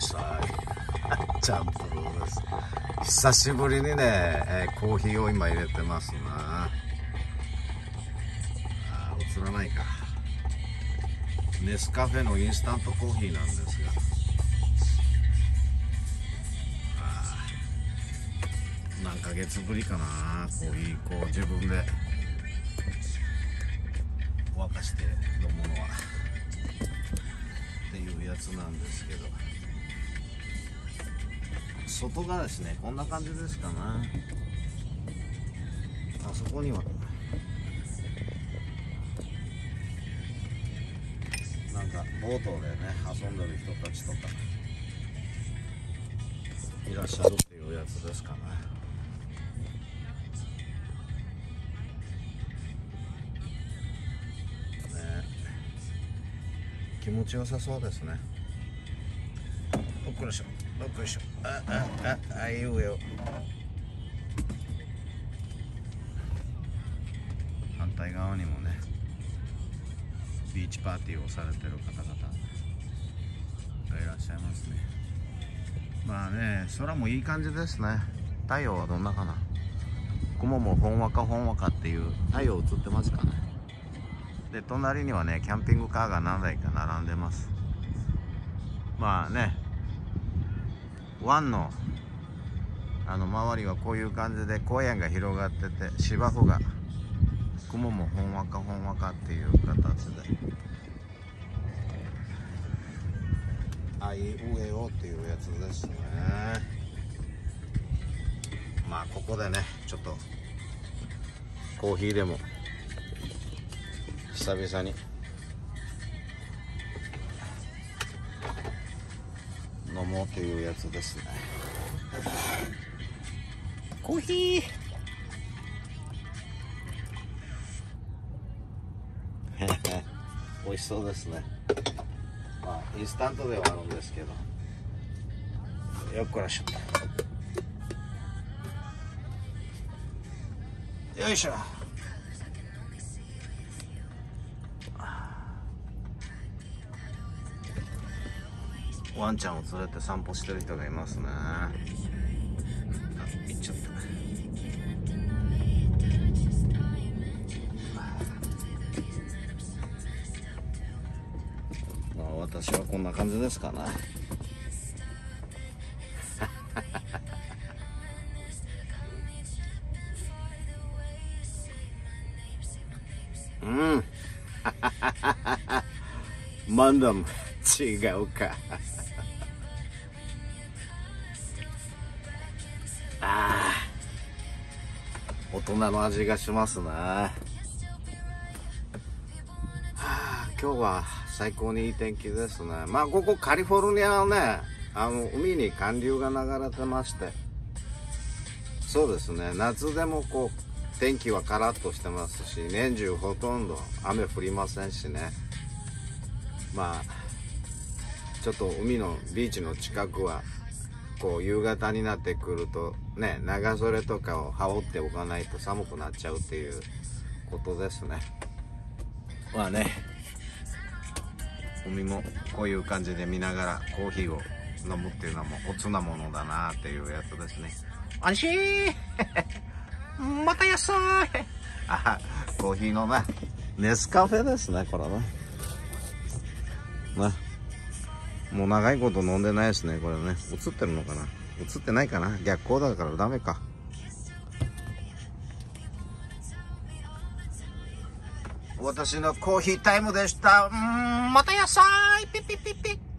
さ いチャンプルーです。久しぶりにね、えー、コーヒーを今入れてますな。あ映らないか。ネスカフェのインスタントコーヒーなんですが。何ヶ月ぶりかな。コーヒーこう自分で。外がですね。こんな感じですかな。あそこには。なんかボートでね遊んでる人たちとか。いらっしゃるっていうやつですかねね。気持ちよさそうですね。どっこいしょ。どっこいしょああああいうよ反対側にもねビーチパーティーをされてる方々がいらっしゃいますねまあね空もいい感じですね太陽はどんなかな雲もほんわかほんわかっていう太陽映ってますかねで隣にはねキャンピングカーが何台か並んでます。まあね。湾のあの周りはこういう感じで公園が広がってて芝生が雲もほんわかほんわかっていう形で。あいうえおっていうやつですね。まあここでねちょっとコーヒーでも久々にもうというやつですね。コーヒー。美味しそうですね。まあインスタントではあるんですけど。よっこらしょ。よいしょワンちゃんを連れて散歩してる人がいますね。あ行っちゃった。まあ私はこんな感じですかね。うん。マンダム違うか。あ大人の味がしますねはあ今日は最高にいい天気ですね。まあここカリフォルニアはねあの海に寒流が流れてまして。そうですね。夏でもこう天気はカラッとしてますし年中ほとんど雨降りませんしね。まあちょっと海のビーチの近くはこう夕方になってくるとね長袖とかを羽織っておかないと寒くなっちゃうっていうことですね。まあね。海もこういう感じで見ながらコーヒーを飲むっていうのもおつなものだなっていうやつですね。安心。また安い。あコーヒーのねネスカフェですねこれね。ねもう長いこと飲んでないですねこれね。映ってるのかな？映ってないかな？逆光だからダメか。私のコーヒータイムでした。うんまた野菜ピピピッピッ。